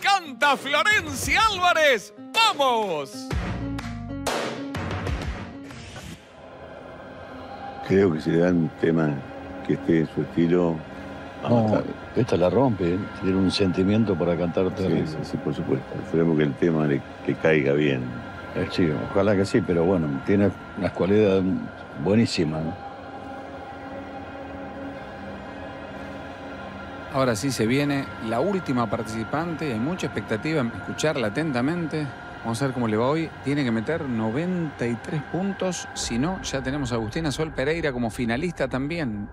Canta Florencia Álvarez. ¡Vamos! Creo que si le dan un tema que esté en su estilo, vamos No, a estar. esta la rompe, ¿eh? tiene un sentimiento para cantar terrible. sí, sí, por supuesto. Esperemos que el tema le, le caiga bien. Eh, sí, ojalá que sí, pero bueno, tiene unas cualidades buenísimas. ¿no? Ahora sí se viene la última participante. Hay mucha expectativa en escucharla atentamente. Vamos a ver cómo le va hoy. Tiene que meter 93 puntos. Si no, ya tenemos a Agustina Sol Pereira como finalista también.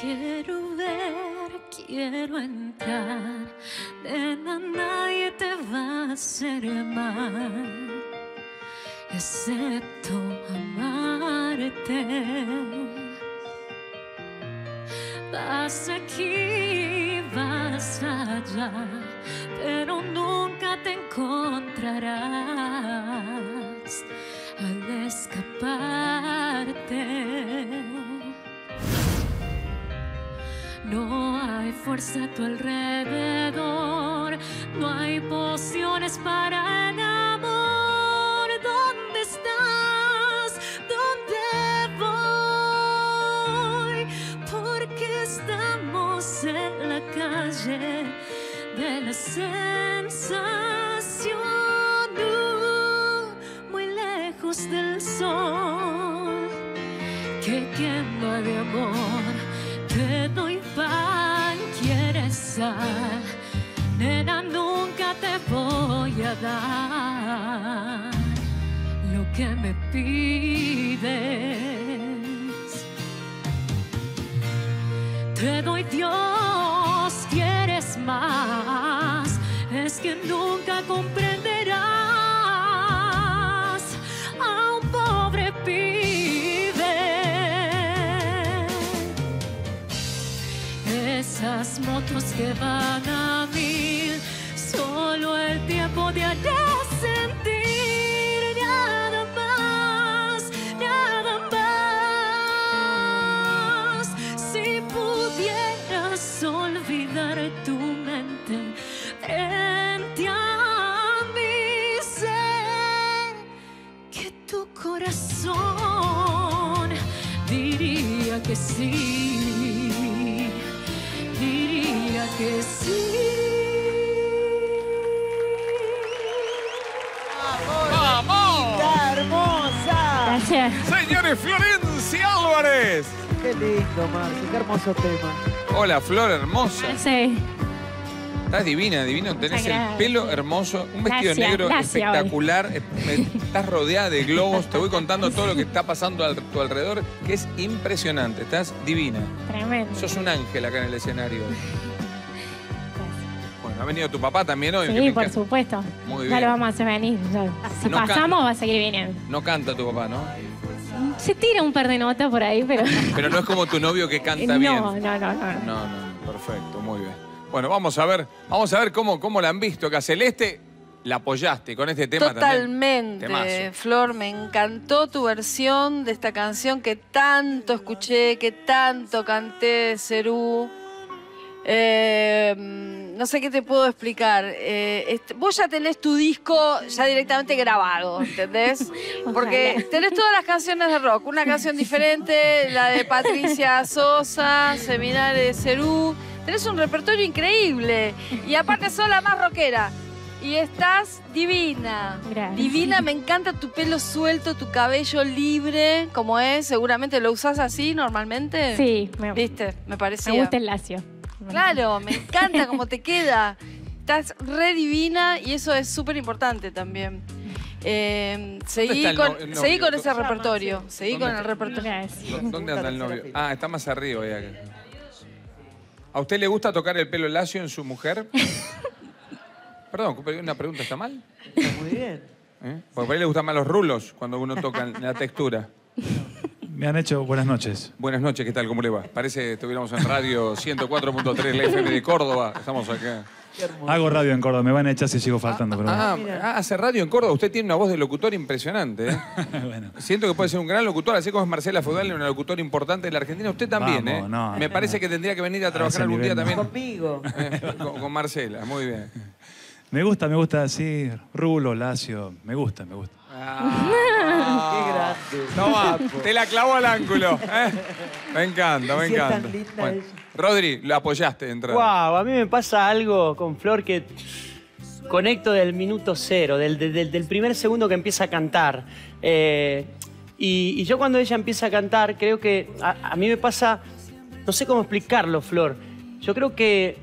Quiero ver, quiero entrar, nena, nadie te va a hacer mal, excepto amarte. Vas aquí, vas allá, pero nunca te encontrarás al escaparte. No hay fuerza a tu alrededor, no hay pociones para el la sensación, uh, muy lejos del sol que quema de amor. Te doy pan, quieres sal, nena, nunca te voy a dar lo que me pides. Te doy Dios, quieres más, que nunca comprenderás a un pobre pibe. Esas motos que van a mil, solo el tiempo te hará sentir nada más, nada más. Si pudieras olvidar tu mente frente a mí, sé que tu corazón diría que sí, diría que sí. ¡Vamos! hermosa! Gracias. Señores, Florencia Álvarez. Qué lindo, Marci, qué hermoso tema. Hola, Flor hermosa. Sí. Estás divina, divino. Tenés el pelo hermoso, un vestido Gracias, negro gracias, espectacular. Eh, estás rodeada de globos. Te voy contando todo lo que está pasando a tu alrededor, que es impresionante. Estás divina. Tremendo. Sos un ángel acá en el escenario. Bueno, ha venido tu papá también hoy. Sí, por supuesto. Muy Ya bien. lo vamos a hacer venir. ya. Si No pasamos, canta. va a seguir viniendo. No canta tu papá, ¿no? Se tira un par de notas por ahí, pero. Pero no es como tu novio que canta no, bien. no, no, no. No, no, perfecto, muy bien. Bueno, vamos a ver, vamos a ver cómo, cómo la han visto acá. Celeste, la apoyaste con este tema también. Totalmente. Flor, me encantó tu versión de esta canción que tanto escuché, que tanto canté de Cerú. Eh, no sé qué te puedo explicar. Eh, este- vos ya tenés tu disco ya directamente grabado, ¿entendés? Porque tenés todas las canciones de rock. Una canción diferente, la de Patricia Sosa, Seminario de Cerú. Tenés un repertorio increíble. Y aparte sos la más rockera. Y estás divina. Gracias. Divina, me encanta tu pelo suelto, tu cabello libre, como es. Seguramente lo usás así normalmente. Sí, me, ¿Viste? Me parecía. me gusta el lacio. Claro, me encanta cómo te queda. Estás re divina y eso es súper importante también. Eh, seguí, con, no- seguí con ese ¿Dónde- repertorio. Seguí con el repertorio. Gracias. ¿Dó- ¿Dónde anda el novio? Ah, está más arriba. ahí acá. ¿A usted le gusta tocar el pelo lacio en su mujer? Perdón, una pregunta, ¿está mal? Está muy bien. ¿Eh? Porque por ahí le gustan más los rulos cuando uno toca la textura. Me han hecho buenas noches. Buenas noches, ¿qué tal? ¿Cómo le va? Parece que estuviéramos en radio 104.3, la FM de Córdoba. Estamos acá. Hago radio en Córdoba, me van a echar si sigo faltando. pero Ah, ah, hace radio en Córdoba. Usted tiene una voz de locutor impresionante. ¿eh? bueno. Siento que puede ser un gran locutor, así como es Marcela Feudal, una locutora importante de la Argentina. Usted también, Vamos, ¿eh? no, Me no. parece que tendría que venir a trabajar ese algún día nivel también. Conmigo. Eh, con, con Marcela, muy bien. Me gusta, me gusta así, rulo, lacio. Me gusta, me gusta. Qué grande. Toma, te la clavó al ángulo. ¿eh? Me encanta, me Sí, es tan encanta. linda Bueno, ella. Rodri, la apoyaste. Wow, a mí me pasa algo con Flor que conecto del minuto cero, del, del- del primer segundo que empieza a cantar. Eh, y, y yo cuando ella empieza a cantar, creo que a, a mí me pasa, no sé cómo explicarlo, Flor. Yo creo que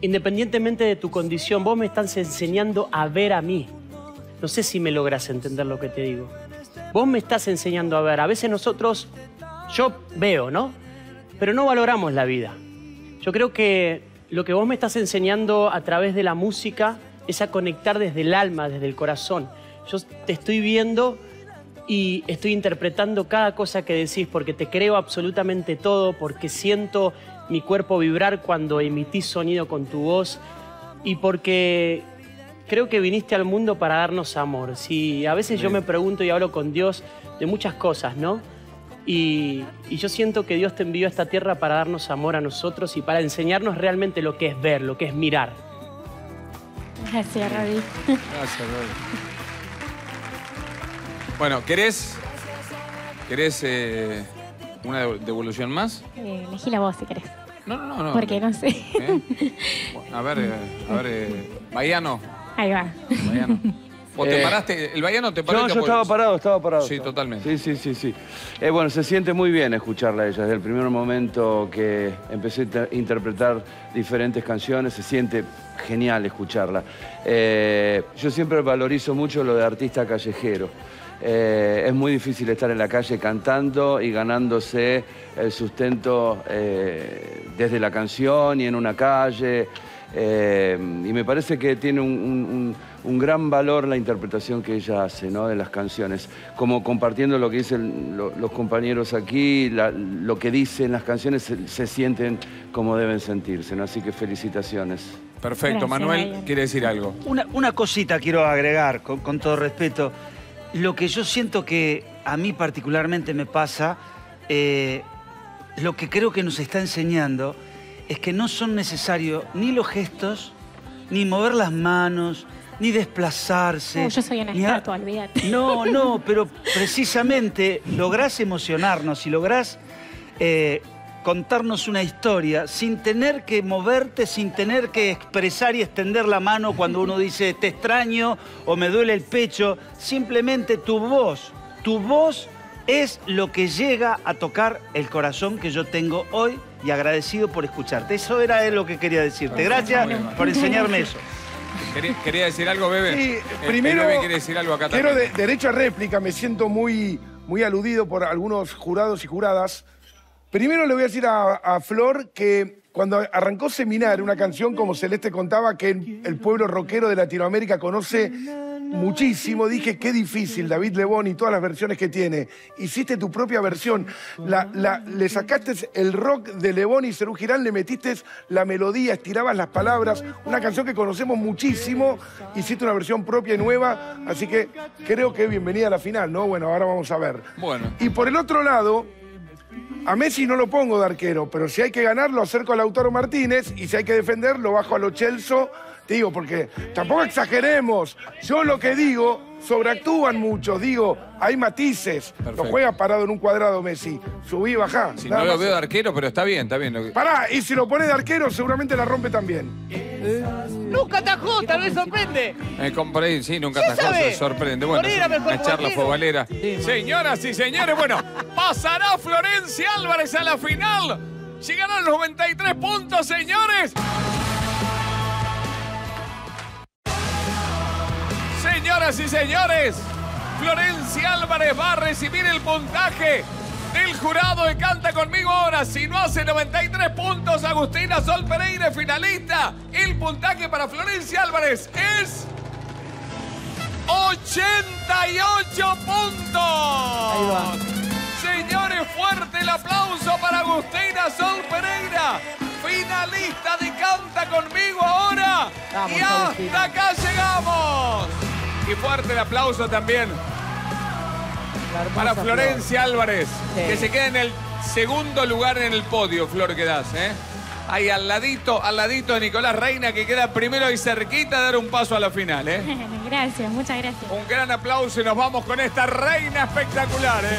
independientemente de tu condición, vos me estás enseñando a ver a mí. No sé si me logras entender lo que te digo. Vos me estás enseñando a ver. A veces nosotros, yo veo, ¿no? Pero no valoramos la vida. Yo creo que lo que vos me estás enseñando a través de la música es a conectar desde el alma, desde el corazón. Yo te estoy viendo y estoy interpretando cada cosa que decís porque te creo absolutamente todo, porque siento mi cuerpo vibrar cuando emitís sonido con tu voz y porque creo que viniste al mundo para darnos amor. Si a veces yo me pregunto y hablo con Dios de muchas cosas, ¿no? Y, y yo siento que Dios te envió a esta tierra para darnos amor a nosotros y para enseñarnos realmente lo que es ver, lo que es mirar. Gracias, Rodri. Gracias, Rodri. Bueno, ¿querés, querés eh, una dev- devolución más? Eh, elegí la voz si querés. No, no, no. no. Porque no sé. ¿Eh? A ver, eh, a ver, eh, Baiano, Ahí va. ¿O te Eh, paraste? ¿El Baiano te paró? y No, yo estaba parado, estaba parado. Sí, estaba. totalmente. Sí, sí, sí, sí. Eh, bueno, se siente muy bien escucharla a ella. Desde el primer momento que empecé a inter- interpretar diferentes canciones, se siente genial escucharla. Eh, yo siempre valorizo mucho lo de artista callejero. Eh, es muy difícil estar en la calle cantando y ganándose el sustento eh, desde la canción y en una calle. Eh, y me parece que tiene un, un- un- un gran valor la interpretación que ella hace ¿no? de las canciones, como compartiendo lo que dicen lo- los compañeros aquí, la- lo que dicen las canciones se, se sienten como deben sentirse, ¿no? así que felicitaciones. Perfecto, Gracias, Manuel quiere decir algo. Una, una cosita quiero agregar, con, con todo respeto. Lo que yo siento que a mí particularmente me pasa, eh, lo que creo que nos está enseñando es que no son necesarios ni los gestos, ni mover las manos, ni desplazarse. Oh, yo soy una a- estatua, olvídate. no, no, pero precisamente lográs emocionarnos y lográs eh, contarnos una historia sin tener que moverte, sin tener que expresar y extender la mano cuando uno dice te extraño o me duele el pecho. Simplemente tu voz, tu voz es lo que llega a tocar el corazón que yo tengo hoy y agradecido por escucharte. Eso era lo que quería decirte. Gracias por enseñarme eso. ¿Quería, quería decir algo, Bebe? Sí, El- primero el Bebe quiere decir algo acá quiero de- derecho a réplica, me siento muy, muy aludido por algunos jurados y juradas. Primero le voy a decir a, a Flor que cuando arrancó Seminar, una canción como Celeste contaba que el, el pueblo rockero de Latinoamérica conoce muchísimo, dije qué difícil David Lebón y todas las versiones que tiene. Hiciste tu propia versión, la, la- le sacaste el rock de Lebón y Cerú Girán, le metiste la melodía, estirabas las palabras, una canción que conocemos muchísimo, hiciste una versión propia y nueva, así que creo que bienvenida a la final, ¿no? Bueno, ahora vamos a ver. Bueno. Y por el otro lado, a Messi no lo pongo de arquero, pero si hay que ganar, lo acerco a Lautaro Martínez y si hay que defender, lo bajo a lo Chelso. Te digo, porque tampoco exageremos. Yo lo que digo, sobreactúan muchos. Digo, hay matices. Perfecto. Lo juega parado en un cuadrado Messi. Subí y bajá. Si no lo veo de arquero, pero está bien, está bien. Lo que- Pará, y si lo pone de arquero, seguramente la rompe también. Nunca atajó, tal vez sorprende. Eh, ahí, sí, nunca Sí atajó, sabe. se sorprende. Bueno, una charla arquero. fobalera. Señoras y señores, bueno, pasará Florencia Álvarez a la final. Llegarán los 93 puntos, señores. Señoras y señores, Florencia Álvarez va a recibir el puntaje del jurado de Canta conmigo ahora. Si no hace 93 puntos, Agustina Sol Pereira, finalista. El puntaje para Florencia Álvarez es 88 puntos. Señores, fuerte el aplauso para Agustina Sol Pereira, finalista de Canta conmigo ahora. Vamos, y hasta Agustina. acá llegamos. Y fuerte el aplauso también para Flor. Florencia Álvarez, Sí. que se queda en el segundo lugar en el podio, Flor, que das, ¿eh? Ahí al ladito, al ladito de Nicolás Reina, que queda primero y cerquita de dar un paso a la final, ¿eh? Gracias, muchas gracias. Un gran aplauso y nos vamos con esta reina espectacular, ¿eh?